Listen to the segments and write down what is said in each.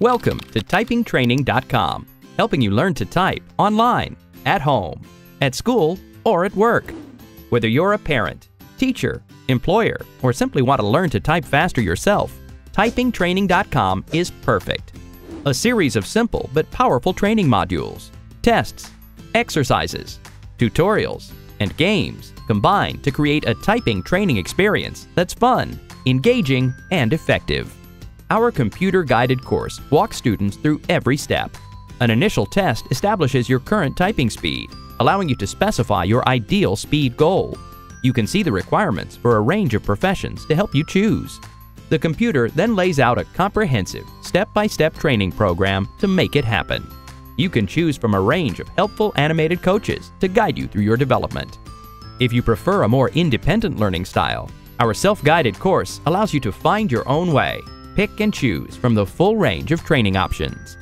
Welcome to typingtraining.com, helping you learn to type online, at home, at school, or at work. Whether you're a parent, teacher, employer, or simply want to learn to type faster yourself, typingtraining.com is perfect. A series of simple but powerful training modules, tests, exercises, tutorials, and games combine to create a typing training experience that's fun, engaging, and effective. Our computer-guided course walks students through every step. An initial test establishes your current typing speed, allowing you to specify your ideal speed goal. You can see the requirements for a range of professions to help you choose. The computer then lays out a comprehensive, step-by-step training program to make it happen. You can choose from a range of helpful animated coaches to guide you through your development. If you prefer a more independent learning style, our self-guided course allows you to find your own way, pick and choose from the full range of training options.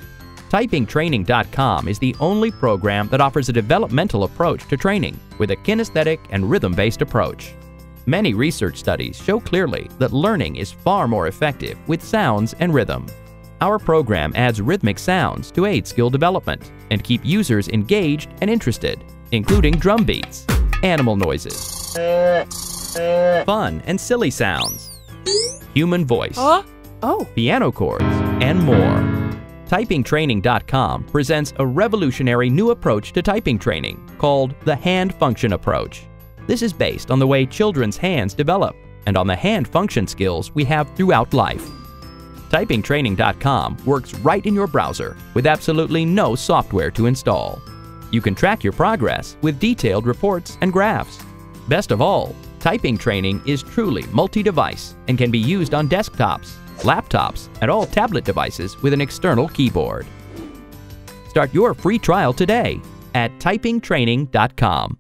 TypingTraining.com is the only program that offers a developmental approach to training with a kinesthetic and rhythm-based approach. Many research studies show clearly that learning is far more effective with sounds and rhythm. Our program adds rhythmic sounds to aid skill development and keep users engaged and interested, including drum beats, animal noises, fun and silly sounds, human voice, Huh? Oh. piano chords, and more. TypingTraining.com presents a revolutionary new approach to typing training called the hand function approach. This is based on the way children's hands develop and on the hand function skills we have throughout life. TypingTraining.com works right in your browser with absolutely no software to install. You can track your progress with detailed reports and graphs. Best of all, typing training is truly multi-device and can be used on desktops, laptops, and all tablet devices with an external keyboard. Start your free trial today at typingtraining.com.